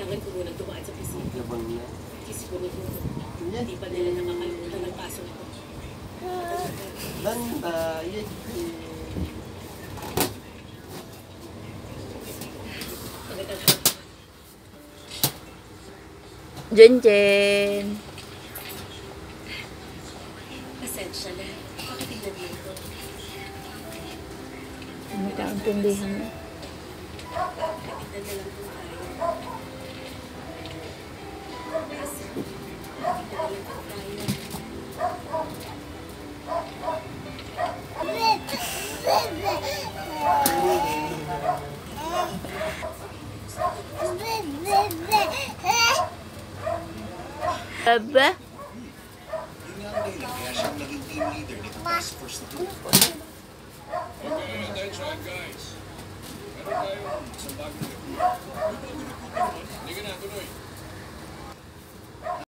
Kailangan ko munang dumaan sa niya. Kasi siguro Yan. hindi pa nila nakakalimutan ang kaso yan. Magandang hapon. Jen Jen. Pasensya na. Pakitignan mo ito. Ano ka ang tindihan mo? Pakitignan na lang Aba? Yun nga ang dahilan kaya siyang naging team leader nito task force na to. Okay, that's right, guys. Meron tayong isang bagong recruit.